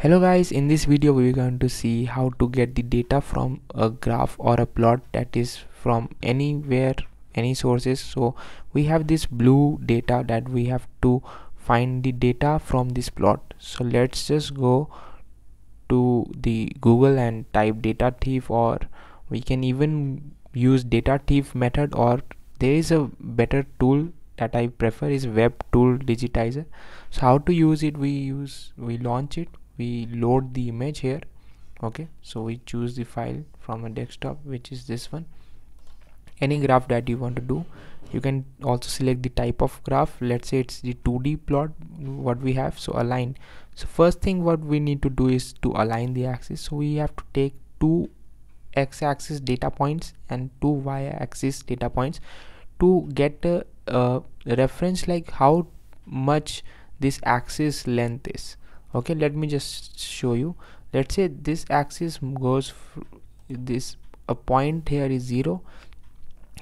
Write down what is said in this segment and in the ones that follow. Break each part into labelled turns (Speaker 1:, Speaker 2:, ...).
Speaker 1: hello guys in this video we're going to see how to get the data from a graph or a plot that is from anywhere any sources. So we have this blue data that we have to find the data from this plot. So let's just go to the google and type data thief or we can even use data thief method or there is a better tool that i prefer is web tool digitizer. So how to use it? We use we launch it we load the image here okay? So we choose the file from a desktop which is this one. Any graph that you want to do you can also select the type of graph. Let's say it's the 2d plot what we have so align. So first thing what we need to do is to align the axis. So we have to take two x-axis data points and two y-axis data points to get a, a reference like how much this axis length is okay let me just show you. Let's say this axis goes this a point here is 0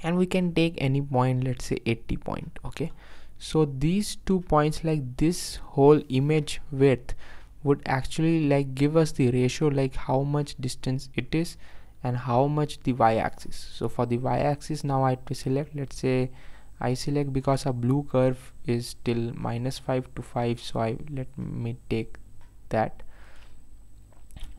Speaker 1: and we can take any point let's say 80 point okay? So these two points like this whole image width would actually like give us the ratio like how much distance it is and how much the y-axis. So for the y-axis now I have to select let's say I select because a blue curve is till minus 5 to 5 so I let me take that.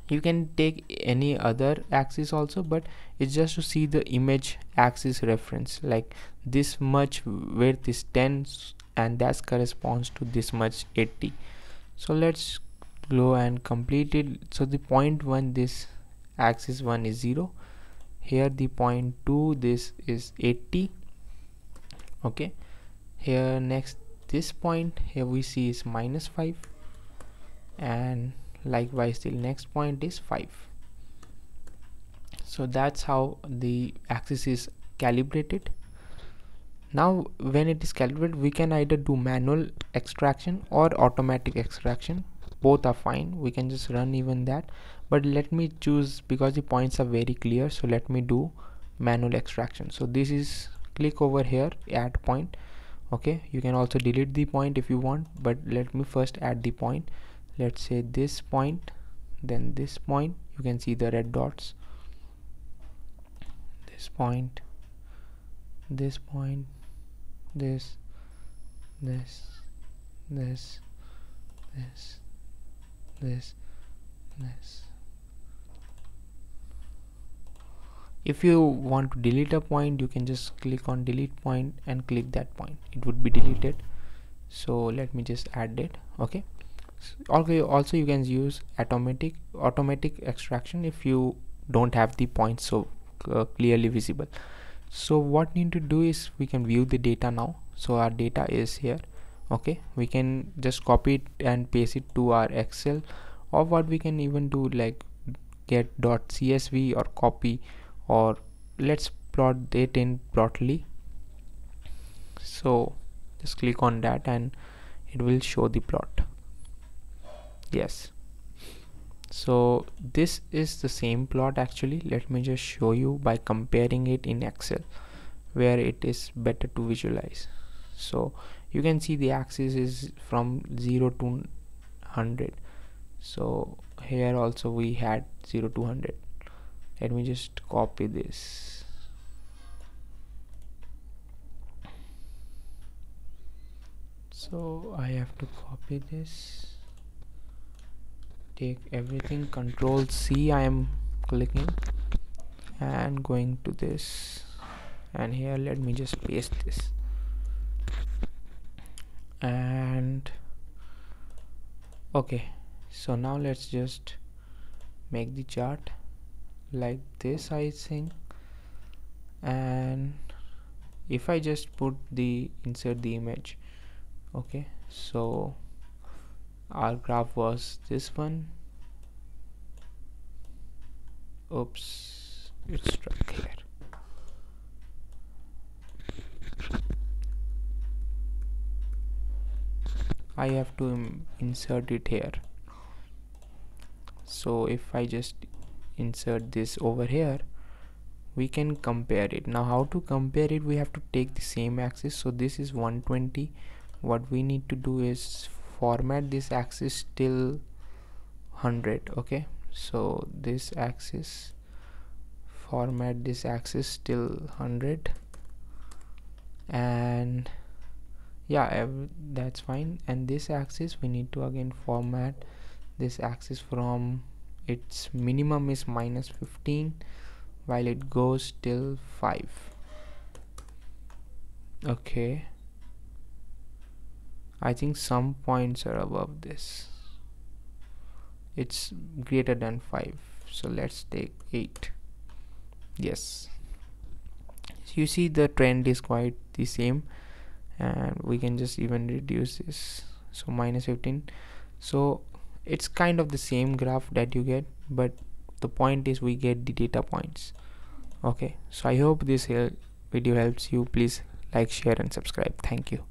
Speaker 1: You can take any other axis also but it's just to see the image axis reference like this much width is 10 and that corresponds to this much 80 so let's go and complete it. So the point one this axis one is 0 here the point 2 this is 80 okay. Here next this point here we see is minus 5 and likewise the next point is 5 so that's how the axis is calibrated. Now when it is calibrated we can either do manual extraction or automatic extraction. Both are fine. We can just run even that. But let me choose because the points are very clear so let me do manual extraction. So this is click over here add point. Okay you can also delete the point if you want but let me first add the point let's say this point then this point. You can see the red dots. This point this point this this this this this this. If you want to delete a point you can just click on delete point and click that point. It would be deleted. So let me just add it. Okay okay also you can use automatic automatic extraction if you don't have the points so uh, clearly visible. So what need to do is we can view the data now. So our data is here okay? We can just copy it and paste it to our excel. Or what we can even do like get dot csv or copy or let's plot it in plotly. So just click on that and it will show the plot yes. So this is the same plot actually. Let me just show you by comparing it in excel where it is better to visualize. So you can see the axis is from 0 to 100 so here also we had 0 to 100 let me just copy this. So I have to copy this take everything control C I am clicking and going to this. And here let me just paste this. And okay. So now let's just make the chart like this I think. And if I just put the insert the image okay. So our graph was this one. Oops it's stuck here. I have to insert it here. So if I just insert this over here we can compare it. Now how to compare it? We have to take the same axis. So this is 120 what we need to do is format this axis till 100 okay? So this axis format this axis till 100 and yeah that's fine. And this axis we need to again format this axis from its minimum is minus 15 while it goes till 5 okay I think some points are above this. It's greater than 5 so let's take 8 yes. So you see the trend is quite the same and we can just even reduce this. So minus 15 so it's kind of the same graph that you get but the point is we get the data points. Okay. So i hope this video helps you. Please like share and subscribe. Thank you